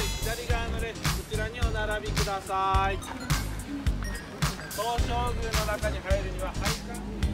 左側の列こちらにお並びください。東照宮の中に入るには配管。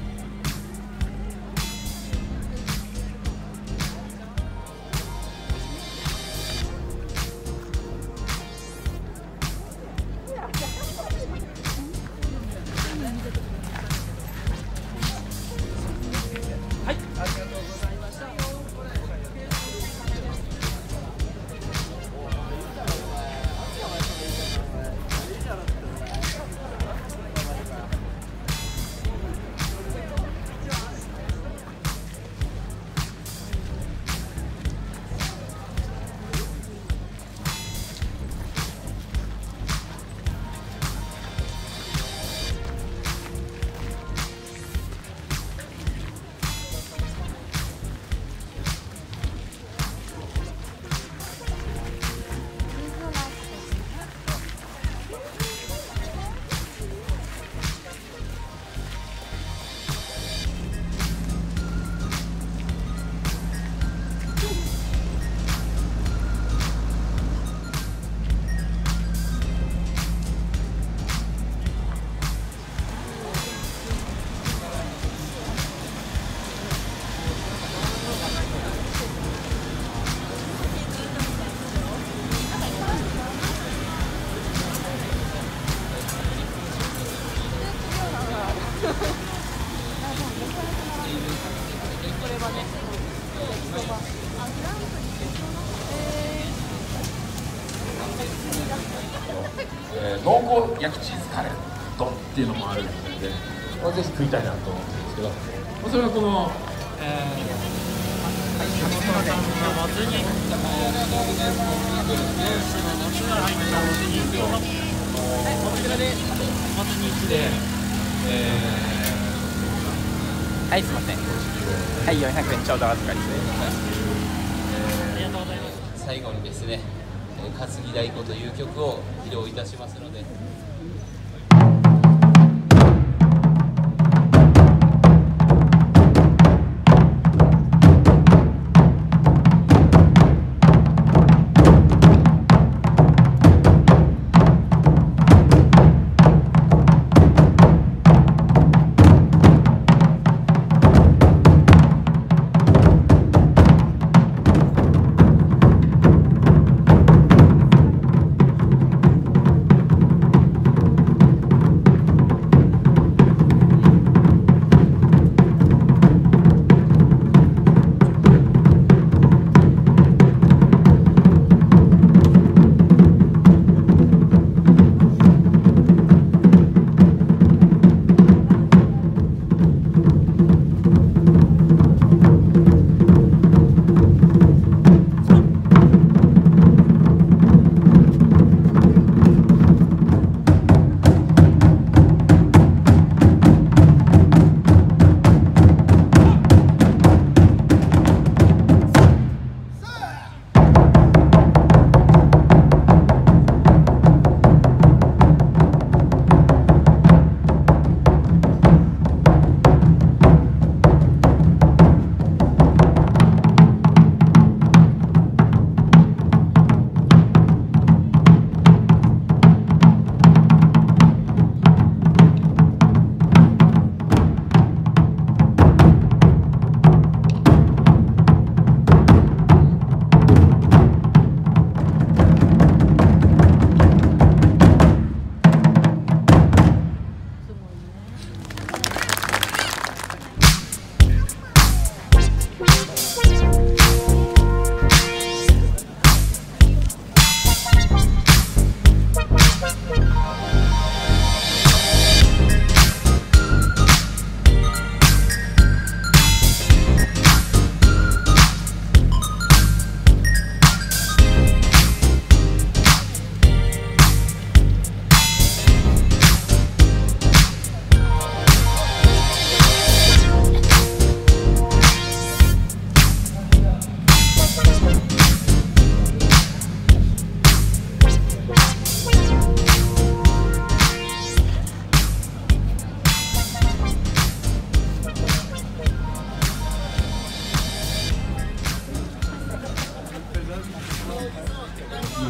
えー、濃厚焼きチーズカレードっていうのもあるのでこれぜひ食いたいなと思うんですけどそれはこの、えー、はい、鴨川さんのもつ煮もつが入ったもつ煮はいこちらでもつ煮1で、えー、はいすいません。はい400円ちょうど預かりです、ありがとうございます。最後にですね担ぎ太鼓という曲を披露いたしますので。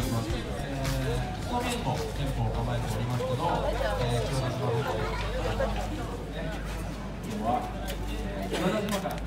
います。え、こ店舗を構えておりますけど、えー、千田島です今日は、田島から